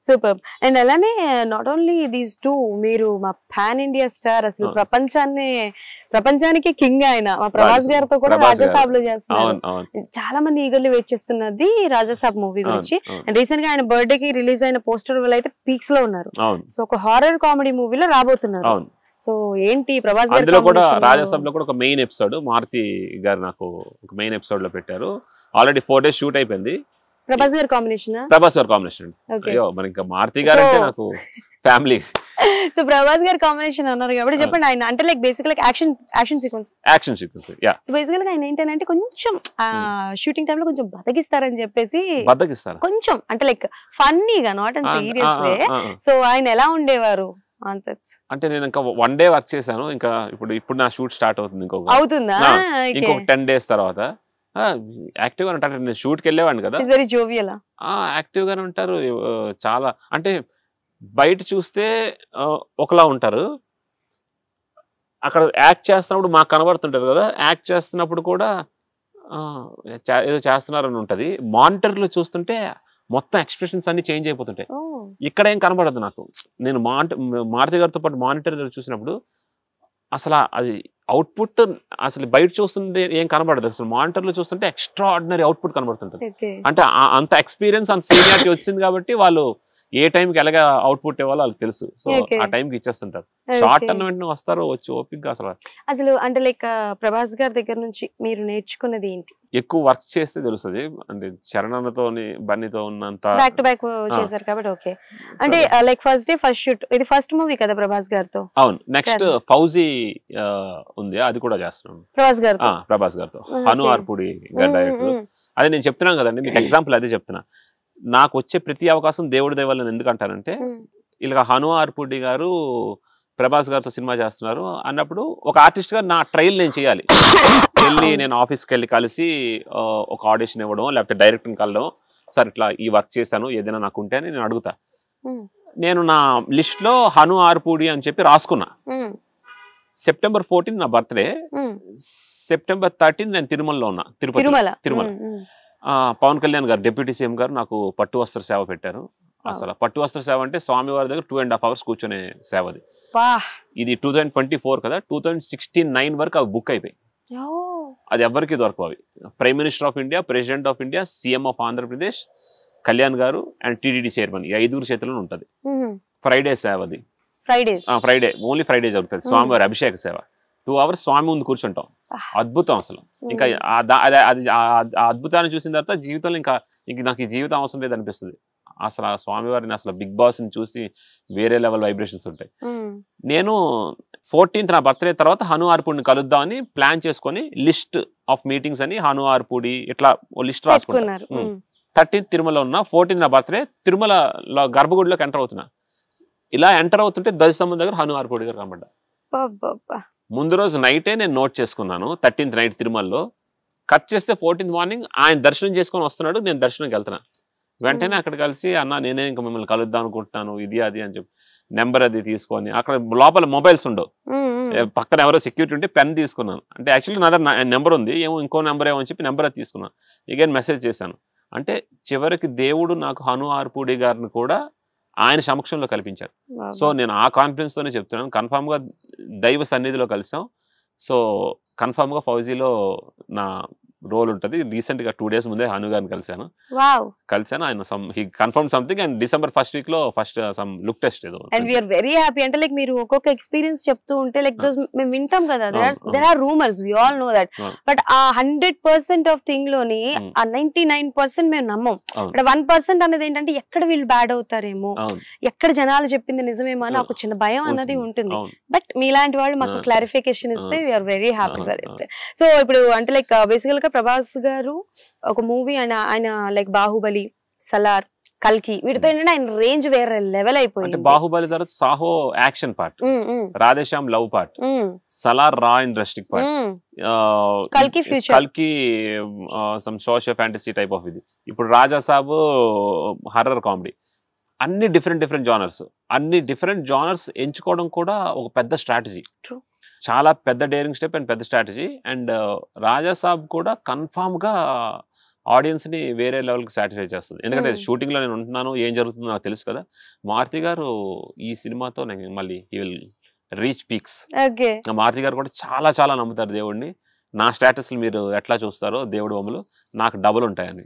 Super. And అలానే not only these two మీరు మా పాన్ ఇండియా స్టార్ అసలు. ప్రపంచాన్ని ప్రపంచానికి కింగ్ ఆయన. మా ప్రభాస్ రాజసాబ్. గారితో కూడా. రాజసాబ్లో చేస్తున్నారు. చాలా మంది ఈగర్లీ వెయిట్ చేస్తున్నది రాజసాబ్ మూవీ గురించి. అండ్ రీసెంట్గా ఆయన బర్త్డే కి రిలీజ్ అయిన పోస్టర్ వల్ల అయితే పీక్స్లో ఉన్నారు సో ఒక హారర్ కామెడీ మూవీలో రాబోతున్నారు. సో ఏంటి ప్రభాస్ గారి అందులో కూడా combination లో- కూడా ఒక మెయిన్ ఎపిసోడ్ మారుతి గారు నాకు ఒక మెయిన్ ఎపిసోడ్లో పెట్టారు. ఆల్రెడీ ఫోర్ డేస్ షూట్ అయిపోయింది. ప్రభాస్ గారి కాంబినేషన్ ప్రభాస్ గారు కాంబినేషన్ ఓకే అయ్యో మరి ఇంకా మారుతి గారు అంటే నాకు ఫ్యామిలీ సో ప్రభాస్ గారి కాంబినేషన్ అన్నారు కాబట్టి చెప్పండి ఆయన. అంటే like basic like action action sequence action sequence yeah so బేసికల్గా ఆయన ఏంటంటే కొంచెం షూటింగ్ టైంలో కొంచెం బతకిస్తారని చెప్పేసి బద్దకిస్తారు కొంచెం అంటే లైక్ ఫన్నీగా not and serious way. So ఆయన ఎలా ఉండేవారు? ఆన్సర్స్ అంటే నేను ఇంకా వన్ డే వర్క్ చేశాను. ఇంకా ఇప్పుడు ఇప్పుడు నా షూట్ స్టార్ట్ అవుతుంది ఇంకొక అవుతుందా? ఇంకొక టెన్ డేస్ తర్వాత. యాక్టివ్గా ఉంటారు నేను షూట్కి వెళ్ళేవాడిని కదా. వెరీ జోవియల్ ఆ? యాక్టివ్ గానే ఉంటారు. చాలా. అంటే బయట చూస్తే ఒకలా ఉంటారు. అక్కడ యాక్ట్ చేస్తున్నప్పుడు మాకు కనబడుతుంటది కదా. యాక్ట్ చేస్తున్నప్పుడు కూడా ఏదో చేస్తున్నారని ఉంటది. మానిటర్లో చూస్తుంటే మొత్తం ఎక్స్ప్రెషన్స్ అన్ని చేంజ్ అయిపోతుంటాయి. ఇక్కడ ఏం కనబడదు నాకు. నేను మానిట మారుతి గారితో పాటు మానిటర్ చూసినప్పుడు అసలు అది అవుట్పుట్ అసలు బయట చూస్తుంది ఏం కనబడదు. అసలు మానిటర్లో చూస్తుంటే ఎక్స్ట్రా ఆర్డినరీ అవుట్పుట్ కనబడుతుంటది. అంటే అంత ఎక్స్పీరియన్స్ అంత సీనియారిటీ వచ్చింది కాబట్టి వాళ్ళు ఏ టైంకి ఎలాగ అవుట్పుట్ ఇవ్వాలో వాళ్ళకి తెలుసు. సో. ఆ టైంకి ఇచ్చేస్తుంటారు. షార్ట్ అన్న వెంటనే వస్తారు వచ్చి ఓపిక్ అసలు అసలు అంటే లైక్ ప్రభాస్ గారి దగ్గర నుంచి మీరు నేర్చుకున్నది ఏంటి? ఎక్కువ వర్క్ చేస్తే తెలుస్తుంది. అంటే చరణతో బన్నీతో ఉన్నంత బ్యాక్ టు బ్యాక్ చేశారు కాబట్టి ఓకే అంటే like first day first shoot ఇది ఫస్ట్ మూవీ కదా ప్రభాస్ గారితో? అవును. నెక్స్ట్ ఫౌజీ ఉంది. అది కూడా చేస్తున్నాను ప్రభాస్ గారితో? ఆ, ప్రభాస్ గారితో. హను ఆర్పుడి గారి డైరెక్టర్ అదే నేను చెప్తున్నాను కదండి. మీకు ఎగ్జాంపుల్ అదే చెప్తున్నా. నాకు వచ్చే ప్రతి అవకాశం దేవుడి దేవాలి నేను ఎందుకు అంటానంటే ఇలా హను ఆర్పుడి గారు ప్రభాస్ గారితో సినిమా చేస్తున్నారు అన్నప్పుడు ఒక ఆర్టిస్ట్గా నా ట్రయల్ నేను చేయాలి. వెళ్ళి నేను ఆఫీస్కి వెళ్ళి కలిసి ఒక ఆడిషన్ ఇవ్వడం లేకపోతే డైరెక్టర్ని కలవడం సార్ ఇట్లా ఈ వర్క్ చేశాను ఏదైనా నాకు ఉంటే అని నేను అడుగుతా. నేను నా లిస్ట్లో హను ఆర్పుడి అని చెప్పి రాసుకున్నా. సెప్టెంబర్ ఫోర్టీన్ నా బర్త్డే. సెప్టెంబర్ థర్టీన్ నేను తిరుమలలో ఉన్నా. తిరుపతి తిరుమల. పవన్ కళ్యాణ్ గారు డిప్యూటీ సీఎం గారు నాకు పట్టు వస్త్ర సేవ పెట్టారు. అసలు పట్టు వస్త్ర సేవ అంటే స్వామివారి దగ్గర టూ అండ్ హాఫ్ అవర్స్ కూర్చొనే సేవ అది పా ఇది టూ థౌజండ్ ట్వంటీ ఫోర్ కదా టూ థౌజండ్ సిక్స్టీన్ నైన్ వరకు అవి బుక్ అయిపోయి. అది ఎవరికి దొరకవు అవి prime minister of India president of India CM of Andhra Pradesh Kalyan గారు అండ్ టీడీడీ చైర్మన్ ఈ ఐదుగురు చేతిలో ఉంటుంది. ఫ్రైడే సేవ అది ఫ్రైడేస్ ఫ్రైడే ఓన్లీ ఫ్రైడే జరుగుతుంది. స్వామివారి అభిషేక సేవ టూ అవర్స్ స్వామి ముందు కూర్చుంటాం. అద్భుతం అసలు. ఇంకా అది అద్భుతాన్ని చూసిన తర్వాత జీవితంలో ఇంకా ఇంక నాకు ఈ జీవితం అవసరం లేదు అనిపిస్తుంది అసలు ఆ స్వామివారిని అసలు బిగ్ బాస్ని చూసి వేరే లెవెల్ వైబ్రేషన్స్ ఉంటాయి. నేను ఫోర్టీన్త్ నా బర్త్డే తర్వాత హను ఆర్పుడిని కలుద్దామని ప్లాన్ చేసుకొని లిస్ట్ ఆఫ్ మీటింగ్స్ అని హను ఆర్పుడి ఇట్లా లిస్ట్ పెట్టుకున్నారు. ఉమ్. ఉమ్. థర్టీన్త్ తిరుమల ఉన్న ఫోర్టీన్త్ నా బర్త్డే తిరుమలలో గర్భగుడిలోకి ఎంటర్ అవుతున్నా. ఇలా ఎంటర్ అవుతుంటే దశస్తంభం దగ్గర హను ఆర్పుడి గారు కనబడ్డా. ముందు రోజు నైటే నేను నోట్ చేసుకున్నాను థర్టీన్త్ నైట్ తిరుమలలో. కట్ చేస్తే ఫోర్టీన్త్ మార్నింగ్ ఆయన దర్శనం చేసుకొని వస్తున్నాడు నేను దర్శనంకి వెళ్తున్నా వెంటనే అక్కడ కలిసి అన్న నేనే ఇంకా మిమ్మల్ని కలుద్దాం అనుకుంటున్నాను ఇది అది అని చెప్పి నెంబర్ అది తీసుకొని అక్కడ లోపల మొబైల్స్ ఉండవు. ఉమ్. ఏ, పక్కన ఎవరో సెక్యూరిటీ ఉంటే పెన్ తీసుకున్నాను. అంటే యాక్చువల్లీ నా దగ్గర నెంబర్ ఉంది ఏమో ఇంకో నెంబర్ ఏమో అని చెప్పి నెంబర్ అది తీసుకున్నాను. ఇగైన్ మెసేజ్ చేశాను. అంటే చివరికి దేవుడు నాకు హను ఆర్పూడి గారిని కూడా ఆయన సమక్షంలో కల్పించారు. సో నేను ఆ కాన్ఫిడెన్స్ తోనే చెప్తున్నాను. కన్ఫామ్గా దైవ సన్నిధిలో కలిసాం. సో కన్ఫామ్గా ఫౌజీలో నా రోల్ ఉంటుంది రీసెంట్గా టూ డేస్ ముందే హను గారిని కలిశాను కలిశాను ఆయన some he confirm something and December first వీక్లో ఫస్ట్ సమ్ లుక్ టెస్ట్ ఏదో and we are very happy అంటే లైక్ మీరు ఒక్కొక్క ఎక్స్పీరియన్స్ చెప్తూ ఉంటే లైక్ దోస్ మేము వింటాం కదా. There are rumours we all know that. But ఆ హండ్రెడ్ పర్సెంట్ ఆఫ్ థింగ్లోని. ఆ నైన్టీ నైన్ పర్సెంట్ మేము నమ్మం. అంటే వన్ పర్సెంట్ అనేది ఏంటంటే ఎక్కడ వీళ్ళు బ్యాడ్ అవుతారేమో ఎక్కడ జనాలు చెప్పింది నిజమేమో అని. ఒక చిన్న భయం అన్నది ఉంటుంది బట్ మీలాంటి వాళ్ళు మాకు. క్లారిఫికేషన్ ఇస్తే. We are very happy for. It so ఇప్పుడు అంటే లైక్ బేసికల్ గా ప్రభాస్ గారు ఒక మూవీ ఆయన ఆయన లైక్ బాహుబలి సలార్ కల్కి వీటితో ఏంటంటే ఆయన రేంజ్ వేరే లెవెల్ అయిపోయింది. బాహుబలి తర్వాత Saaho action part um, um, Radhe Shyam love part Salaar raw industrial part. కల్కి future. కల్కి some social fantasy type of ఇది. ఇప్పుడు రాజా సాబ్ హర్రర్ కామెడీ అన్ని డిఫరెంట్ డిఫరెంట్ జానర్స్ అన్ని డిఫరెంట్ జానర్స్ ఎంచుకోవడం కూడా ఒక పెద్ద స్ట్రాటజీ. చాలా పెద్ద డేరింగ్ స్టెప్ అండ్ పెద్ద స్ట్రాటజీ. అండ్ రాజా సాబ్ కూడా కన్ఫామ్గా ఆడియన్స్ని వేరే లెవెల్కి సాటిస్ఫై చేస్తుంది. ఎందుకంటే Hmm. షూటింగ్లో నేను ఉంటున్నాను ఏం జరుగుతుందో నాకు తెలుసు కదా. మారుతి గారు ఈ సినిమాతో నేను మళ్ళీ ఈ విల్ రీచ్ పీక్స్. మారుతి గారు కూడా చాలా చాలా నమ్ముతారు దేవుడిని నా స్టేటస్లు మీరు ఎట్లా చూస్తారో దేవుడు బొమ్మలు నాకు డబుల్ ఉంటాయని.